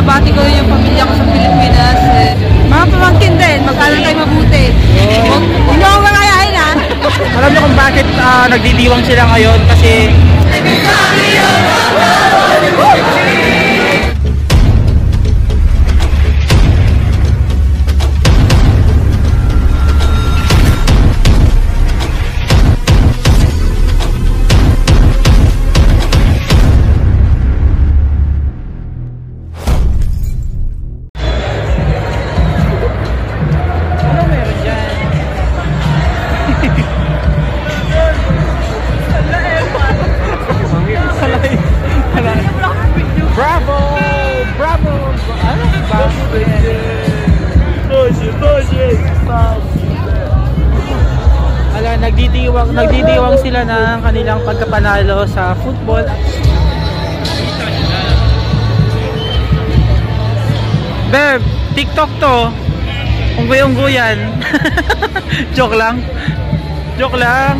binabati ko rin yung pamilya ko sa Pilipinas. Eh, mga pamangkin din, mag-aral kayo mabuti. Huwag huwag niyo akong malayahin ha. Alam niyo kung bakit ah, nagdidiwang sila ngayon? Kasi ano Ala, nagdidiwang, nagdidiwang sila ng kanilang pagkapanalo sa football. Beb, TikTok to. Unggoy-unggoyan. Joke lang. Joke lang.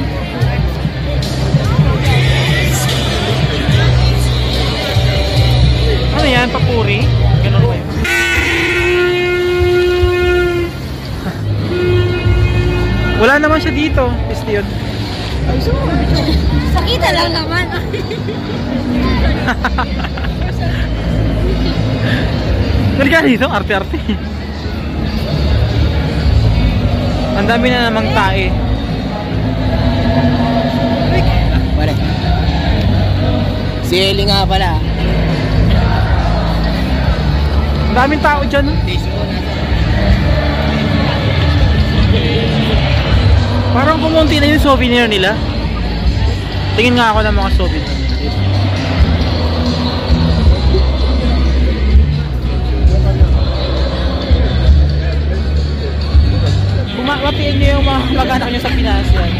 Ano yan? Papuri? Ganun Wala naman siya dito. Piste yun. Sakita lang naman. Balik ka dito, arte-arte. Ang dami na namang tae. Pare. Si Ellie nga pala. Ang daming tao dyan. no? Parang kumunti na yung souvenir nila. Tingin nga ako ng mga souvenir. Kumawapiin niyo yung mga mag-anak niyo sa Pinas yan.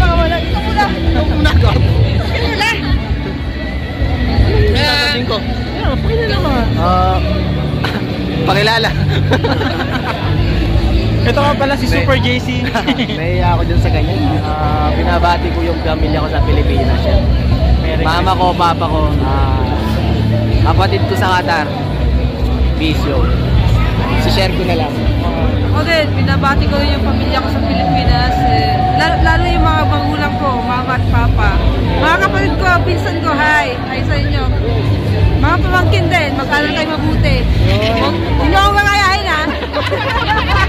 Wala, ito muna. Ito muna. Sasabihin ko. Ayun, pakilala mga. Ah, pakilala. Ito nga pala si Super JC. Nahiya ako dyan sa ganyan. Ah, binabati ko yung pamilya ko sa Pilipinas. Yan. Mama ko, papa ko, ah, kapatid ko sa Qatar. Bisyo. Si-share ko na lang. Ako din, binabati ko rin yung pamilya ko sa Pilipinas. Eh, lalo, lalo yung mga magulang ko, mama at papa. Mga kapatid ko, pinsan ko, hi. Hi sa inyo. Mga pamangkin din, mag-aral kayo mabuti. Niyo akong malayahin ha.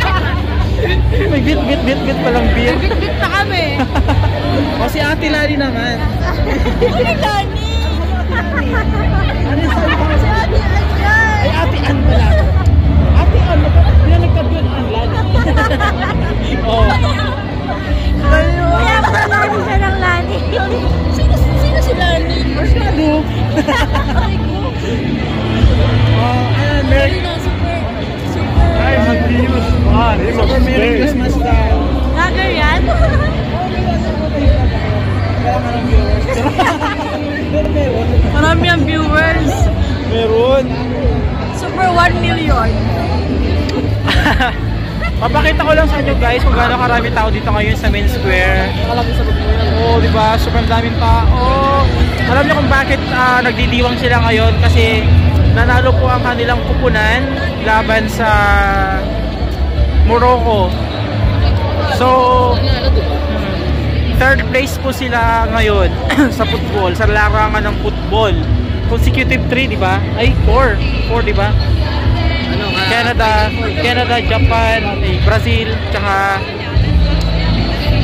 May bit bit bit bit palang beer. Bit-bit pa kami. O si Ate Lali naman. Ay, Lani! Ano yung sabi ko? Ay, Ate Ann pala. Ate Ann, hindi na nagka-build ang Lali. Oo. Kaya pala siya ng Lani. Sino, sino si Lani? Masyado. Oh, ayan, Merry Meron. Super 1 million. Papakita ko lang sa inyo guys kung gaano karami tao dito ngayon sa Main Square. Oo, di ba? Sobrang daming tao. Alam niyo kung bakit ah, nagdidiwang sila ngayon kasi nanalo po ang kanilang kupunan laban sa Morocco. So, third place po sila ngayon sa football, sa larangan ng football. Consecutive 3, di ba? Ay, 4. 4, di ba? Ano nga? Canada, Canada, Japan, eh, Brazil, tsaka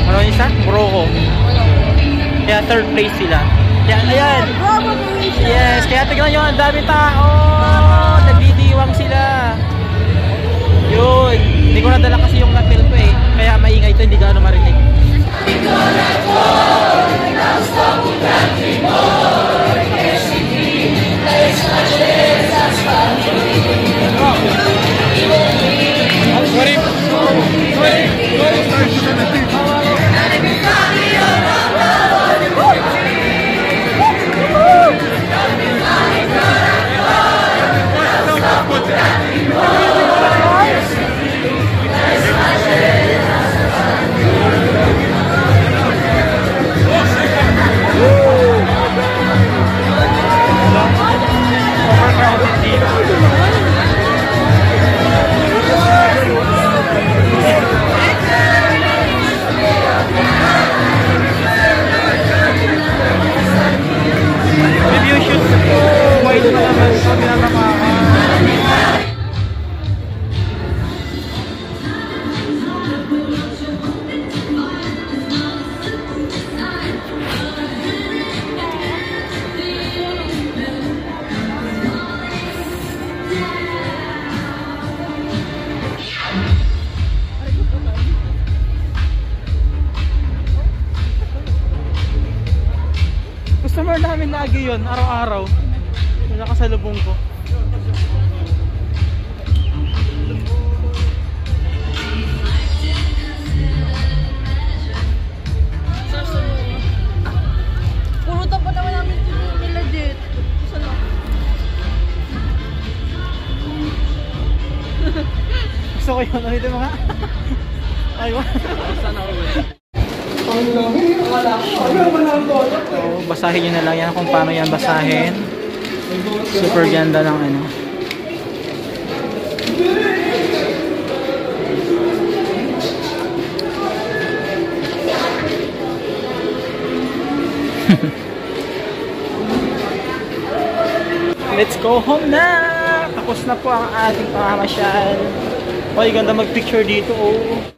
ano yung isa? Morocco. Kaya third place sila. Kaya, ayan. Yes, kaya tignan nyo, ang dami tao. Nagdidiwang sila. Yun. Hindi ko nadala kasi namin lagi yun, araw-araw. Yung nakasalubong ko. Puro pa naman namin nila dito. Sana. Gusto ko yun. Ano ito mga? Aywa. So, basahin nyo na lang yan kung paano yan basahin. Super ganda ng ano. Let's go home na! Tapos na po ang ating pamamasyal. Hoy, ganda mag-picture dito oh.